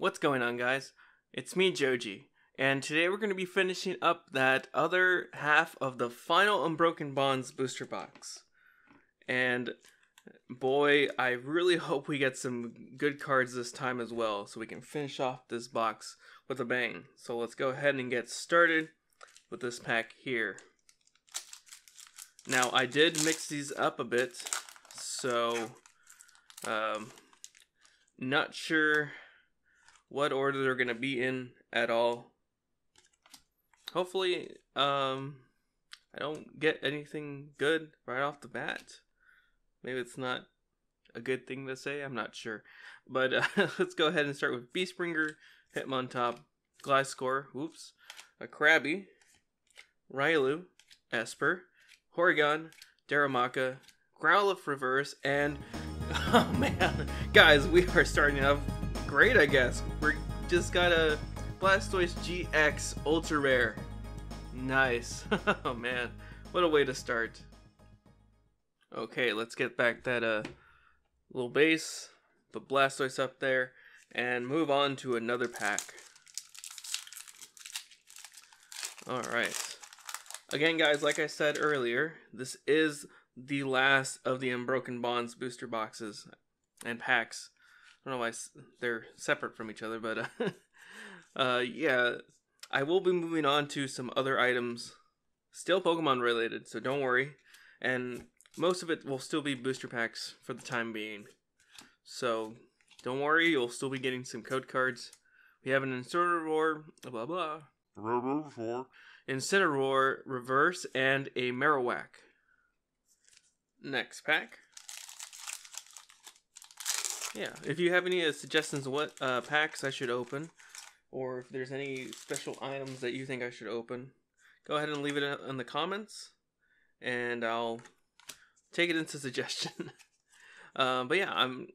What's going on, guys? It's me, Joji, and today we're going to be finishing up that other half of the final Unbroken Bonds booster box. And boy, I really hope we get some good cards this time as well, so we can finish off this box with a bang. So let's go ahead and get started with this pack here. Now, I did mix these up a bit, so um, not sure what order they're going to be in at all. Hopefully, um, I don't get anything good right off the bat. Maybe it's not a good thing to say. I'm not sure. But uh, let's go ahead and start with Beastbringer, Hitmontop, Gliscor, whoops, a Krabby, Riolu, Espurr, Porygon, Darumaka, Growlithe Reverse, and oh man, guys, we are starting off great, I guess. We're just got a Blastoise GX Ultra Rare. Nice. oh man, what a way to start. Okay, let's get back that uh little base, put Blastoise up there, and move on to another pack. Alright. Again, guys, like I said earlier, this is the last of the Unbroken Bonds booster boxes and packs. I don't know why they're separate from each other, but uh, uh, yeah, I will be moving on to some other items, still Pokemon related, so don't worry. And most of it will still be booster packs for the time being. So don't worry, you'll still be getting some code cards. We have an Incineroar, blah blah. Roar. Incineroar reverse and a Marowak. Next pack. Yeah, if you have any uh, suggestions what uh, packs I should open, or if there's any special items that you think I should open, go ahead and leave it in the comments, and I'll take it into suggestion. um, but yeah, I'm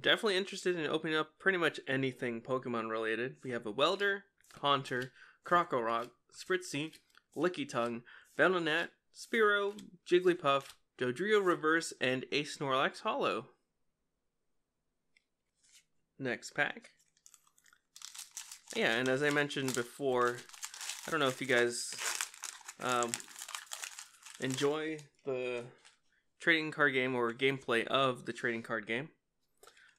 definitely interested in opening up pretty much anything Pokemon related. We have a Welder, Haunter, Krokorok, Spritzee, Lickitung, Venonat, Spearow, Jigglypuff, Dodrio Reverse, and a Snorlax Holo. Next pack. Yeah, and as I mentioned before, I don't know if you guys um, enjoy the trading card game or gameplay of the trading card game.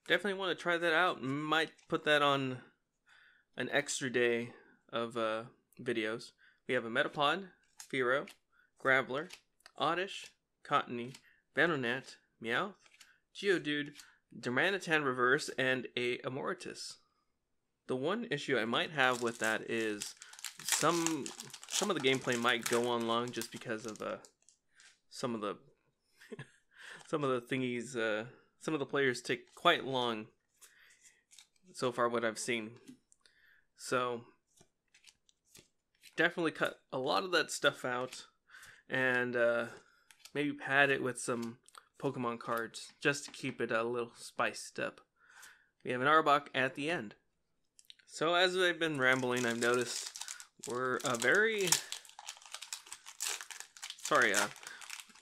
Definitely want to try that out. Might put that on an extra day of uh, videos. We have a Metapod, Fearow, Graveler, Oddish, Cottonee, Venonat, Meowth, Geodude, Darmanitan Reverse, and a Aromatisse. The one issue I might have with that is some some of the gameplay might go on long just because of uh, some of the some of the thingies uh, some of the players take quite long so far what I've seen. So definitely cut a lot of that stuff out and uh, maybe pad it with some Pokemon cards just to keep it a little spiced up. We have an Arbok at the end. So as I've been rambling, I've noticed we're a very sorry, uh,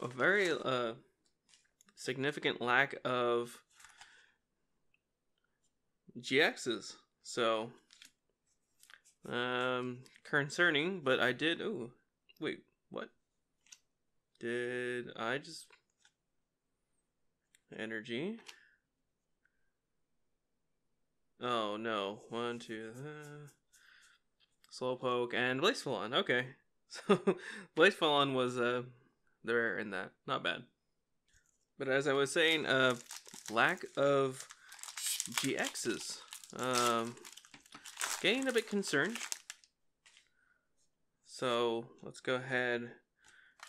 a very uh, significant lack of GXs. So um concerning, but I did oh wait, what? Did I just energy? Oh no. One, two, uh, Slowpoke and Blacephalon. Okay. So Blacephalon was uh the rare in that. Not bad. But as I was saying, uh lack of GXs. Um getting a bit concerned. So let's go ahead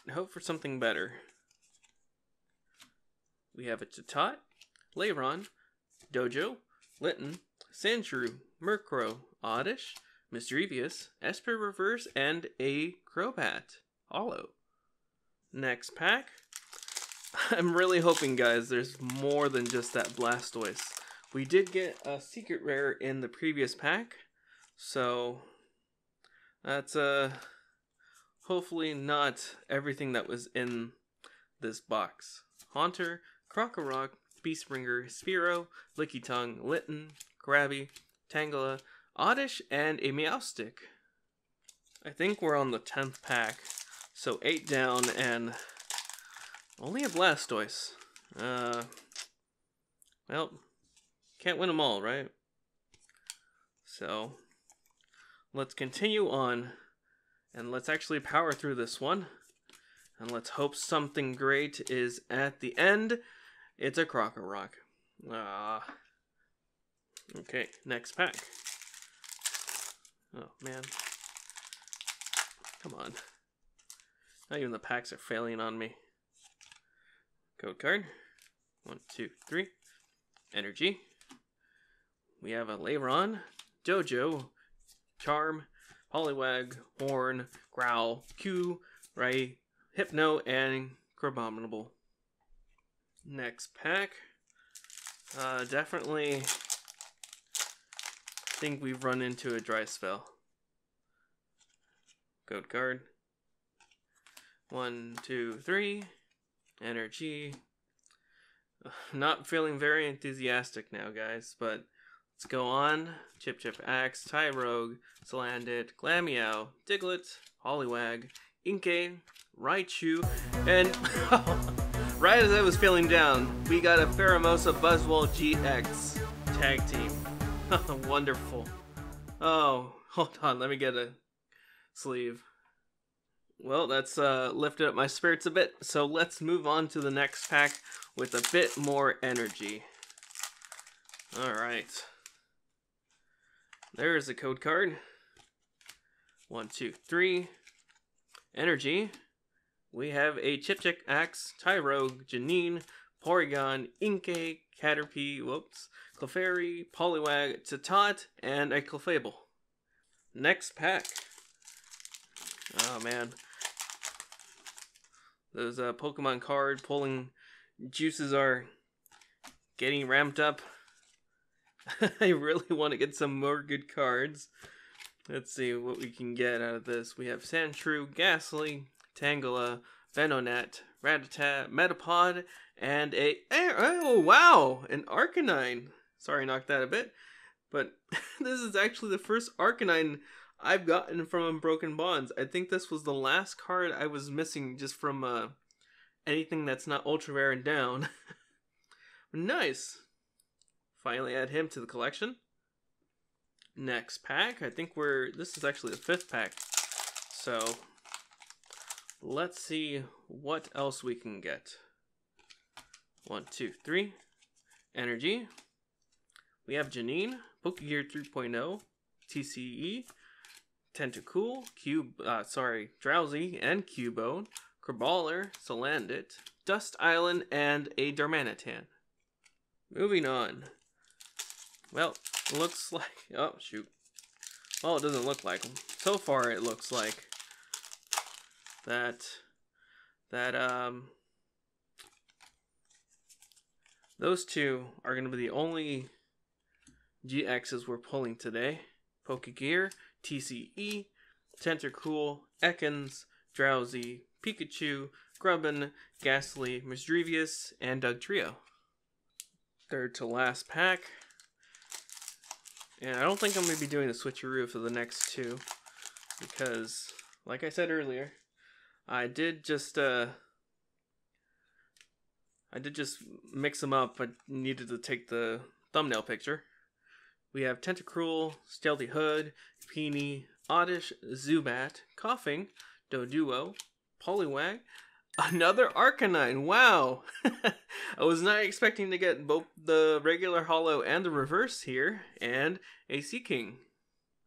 and hope for something better. We have a Chatot, Lairon, Dojo, Litten, Sandshrew, Murkrow, Oddish, Misdreavus, Espurr Reverse, and a Crobat. Holo. Next pack. I'm really hoping, guys, there's more than just that Blastoise. We did get a secret rare in the previous pack, so that's uh hopefully not everything that was in this box. Haunter, Krokorok, Beastbringer, Spearow, Tongue, Litten, Krabby, Tangela, Oddish, and a Meowstic. I think we're on the 10th pack. So 8 down and only a Blastoise. Uh, well, can't win them all, right? So let's continue on and let's actually power through this one. And let's hope something great is at the end. It's a Krokorok. Ah. Okay, next pack. Oh, man. Come on. Not even the packs are failing on me. Code card. One, two, three. Energy. We have a Lairon, Dojo, Charm, Poliwag, Horn, Growl, Q, Ray, Hypno, and Crabominable. Next pack. Uh, definitely think we've run into a dry spell. Goat guard. One, two, three. Energy. Not feeling very enthusiastic now, guys, but let's go on. Chip Chip Axe, Tyrogue, Salandit, Glameow, Diglett, Poliwag, Inkay, Raichu, and right as I was feeling down, we got a Pheromosa Buzzwole GX tag team. Wonderful. Oh, hold on, let me get a sleeve. Well, that's uh, lifted up my spirits a bit, so let's move on to the next pack with a bit more energy. Alright. There's the code card. One, two, three. Energy. We have a Chip Chip Axe, Tyrogue, Janine, Porygon, Inkay, Caterpie, whoops, Clefairy, Poliwag, Tatat, and a Clefable. Next pack. Oh man. Those uh, Pokemon card pulling juices are getting ramped up. I really want to get some more good cards. Let's see what we can get out of this. We have Sandshrew, Gastly, Tangela, Venonat, Rattata, Metapod, and a oh wow, an Arcanine. Sorry, knocked that a bit, but this is actually the first Arcanine I've gotten from Unbroken Bonds. I think this was the last card I was missing just from uh, anything that's not ultra rare and down. nice. Finally add him to the collection. Next pack. I think we're this is actually the fifth pack. So let's see what else we can get. One, two, three. Energy. We have Janine, Pokegear 3.0, TCE, Tentacool, Cube, uh, sorry, Drowzee, and Cubone, Crabrawler, Salandit, Dust Island, and a Darmanitan. Moving on. Well, looks like... Oh, shoot. Well, it doesn't look like... So far, it looks like that... That, um... Those two are going to be the only GXs we're pulling today. Pokegear, TCE, Tentacool, Ekans, Drowzee, Pikachu, Grubbin, Gastly, Misdreavus, and Dugtrio. Third to last pack. And I don't think I'm going to be doing the switcheroo for the next two. Because, like I said earlier, I did just, uh... I did just mix them up. I needed to take the thumbnail picture. We have Tentacruel, Stealthy Hood, Peony, Oddish, Zubat, Koffing, Doduo, Poliwag, another Arcanine. Wow! I was not expecting to get both the regular holo and the reverse here, and a Seaking.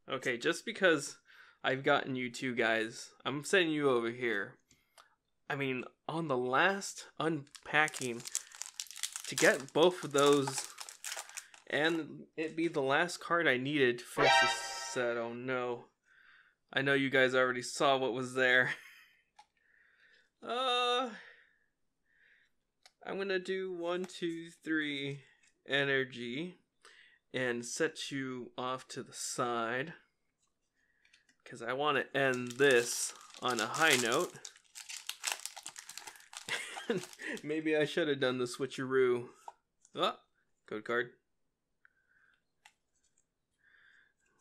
Okay, just because I've gotten you two guys, I'm sending you over here. I mean, on the last unpacking, to get both of those and it be the last card I needed finish this set. Oh no. I know you guys already saw what was there. Uh, I'm gonna do one, two, three energy and set you off to the side because I want to end this on a high note. Maybe I should have done the switcheroo. Oh, code card.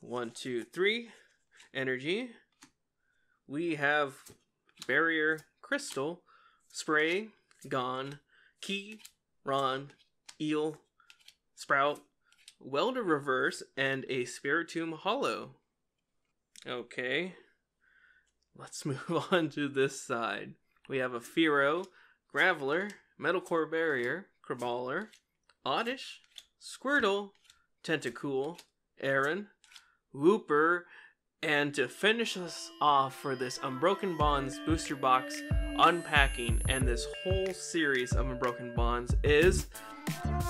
One, two, three. Energy. We have Barrier, Crystal, Spray, Gone, Key, Ron, Eel, Sprout, Welder Reverse, and a Spiritomb Holo. Okay. Let's move on to this side. We have a Fearow, Graveler, Metalcore Barrier, Crabrawler, Oddish, Squirtle, Tentacool, Aron, Wooper, and to finish us off for this Unbroken Bonds booster box unpacking and this whole series of Unbroken Bonds is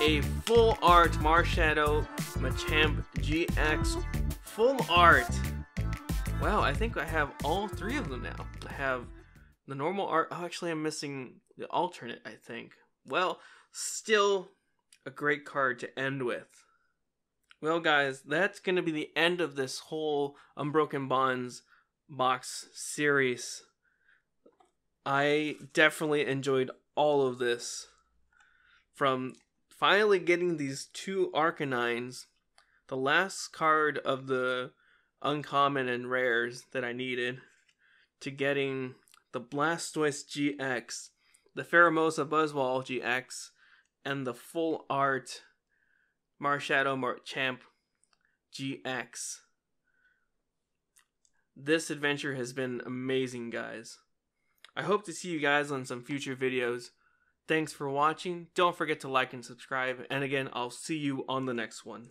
a full art Marshadow Machamp GX full art. Wow, I think I have all three of them now. I have the normal art. Oh, actually, I'm missing the alternate, I think. Well, still a great card to end with. Well, guys, that's going to be the end of this whole Unbroken Bonds box series. I definitely enjoyed all of this. From finally getting these two Arcanines, the last card of the uncommon and rares that I needed, to getting the Blastoise GX, the Pheromosa Buzzwole GX, and the full art Marshadow Machamp GX. This adventure has been amazing, guys. I hope to see you guys on some future videos. Thanks for watching. Don't forget to like and subscribe. And again, I'll see you on the next one.